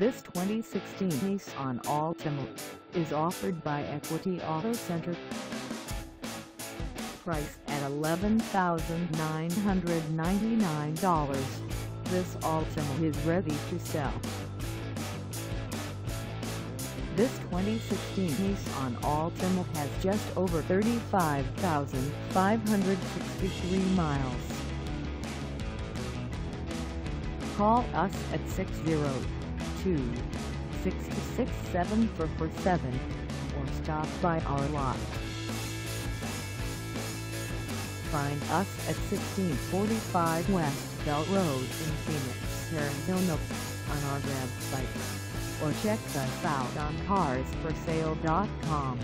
This 2016 Nissan Altima is offered by Equity Auto Center. Price at $11,999. This Altima is ready to sell. This 2016 Nissan Altima has just over 35,563 miles. Call us at 602-667-4447 or stop by our lot. Find us at 1645 West Bell Road in Phoenix, Arizona on our website or check us out on carsforsale.com.